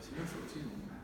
现在手机怎么？